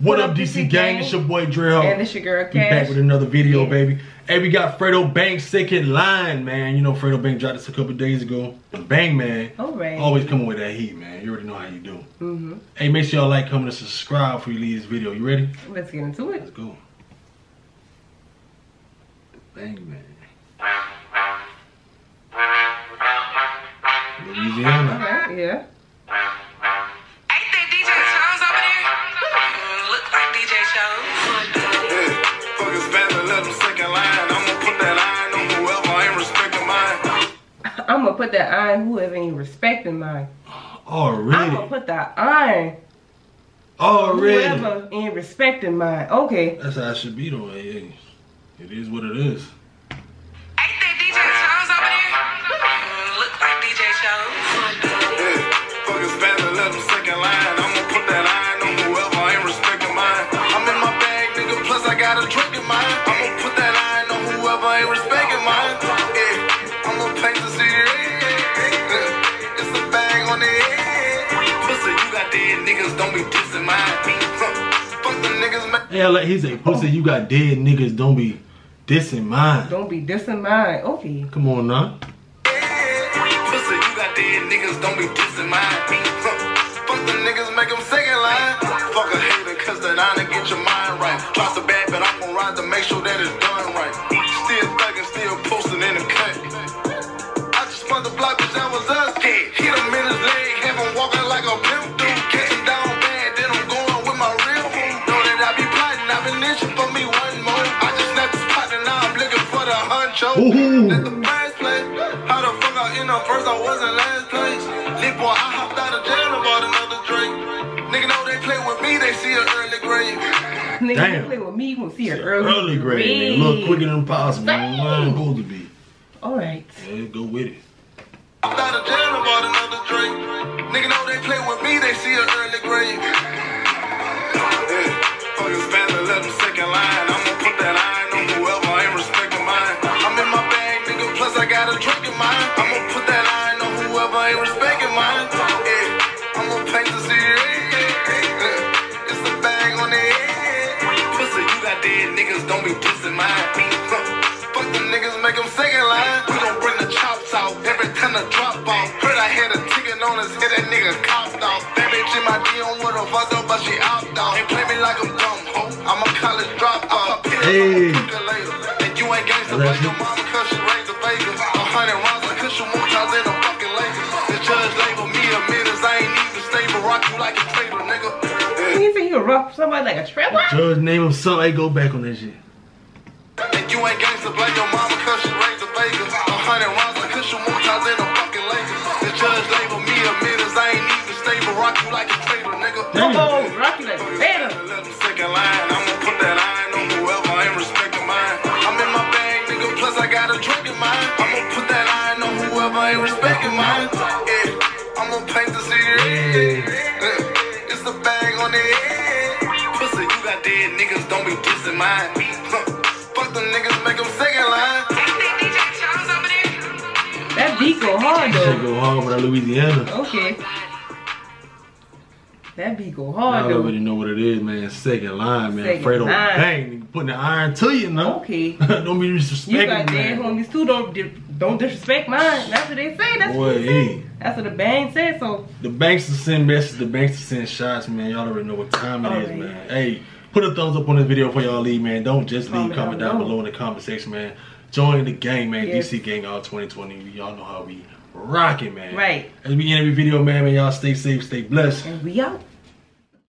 What, up, DC, gang? It's your boy Drill. And it's your girl We back with another video, Yeah. baby. Hey, we got Fredo Bang second line, man. You know Fredo Bang dropped this a couple days ago. Bang man. Alright. Always coming with that heat, man. You already know how you do. Mm-hmm. Hey, make sure y'all like, comment, and subscribe before you leave this video. You ready? Let's get into it. Let's go. Bang man. Louisiana. Yeah. I'm gonna put that iron whoever ain't respecting mine. Already. I'm gonna put that iron Already. whoever ain't respecting mine. Okay. That's how it should be, though. It is what it is. Don't be dissing mine. Huh, Fuck the niggas, man. Hey, like he said, pussy, you got dead niggas, don't be dissing mine. Don't be dissing mine. Okay. Come on now. Pussy, you got dead niggas, don't be dissing mine. Fuck the niggas, make them second line. Fuck a hater, cause that I to get your mind right. Drop the bag, but I'm gon' ride to make sure that it's done plotting, I've been itching for me one more. I just snapped this pot and now I'm looking for the huncho. Ooh. Let the brains play. How the fuck I end up first? I was in last place. Lit boy, I hopped out of jail and bought another drink. Nigga know they play with me, they see an early grave. Nigga, Damn. you play with me, you gonna see it early. Early grade, man. A little quicker than possible. Man. Where I'm supposed to be. Alright. Yeah, go with it. Hopped out of jail and bought another drink. Nigga know they play with me, they see an early grave. Dead niggas, don't be dissing mine. Huh. Fuck the niggas, make them second line. We gon' bring the chops out every time the drop off. Heard I had a ticket on his head, that nigga copped off. That bitch in my D on with a fucked up, but she out off. Ain't play me like I'm dumb, ho. I'm a college dropout. Hey. And you ain't gangsta, but your mama rough somebody like a trailer? Judge name him something. Hey, go back on that shit. And you ain't gangsta, blame your mama cause she raised a Vegas. A hundred rounds, I cushion more times in the fucking Lakers. The judge labeled me a menace, I ain't even stable. Rock you like a traitor, nigga. Come on, Rocky like better. Let them second line, I'ma put that iron on whoever ain't respecting mine. I'm in my bag, nigga, plus I got a drink in mine. I'ma put that iron on whoever ain't respecting mine. Yeah, I'ma paint the city. Yeah, It's a bag on the head. Pussy, you got dead niggas, don't be dissing mine. Fuck the niggas, make them second line. That DJ Charles over there? That beat go hard Shit though. go hard with that Louisiana. Okay. That beat go hard though. already know what it is, man. Second line, man. Second Fredo line. Bang. Putting the iron to you, no? Okay. Don't be disrespecting. You got dead man. homies too. Don't di- don't disrespect mine. That's what they say. That's Boy, what they hey. say. That's what the bang said. So The banks to send messages, the banks to send shots, man. Y'all already know what time it is, Alright. man. Hey, put a thumbs up on this video before y'all leave, man. Don't just leave. Comment Comment down below in the comment section, man. Join the gang, man. Yes. DC Gang all 2020. Y'all know how we rocking, man. Right. As we end every video, man, man, y'all stay safe, stay blessed. and we out.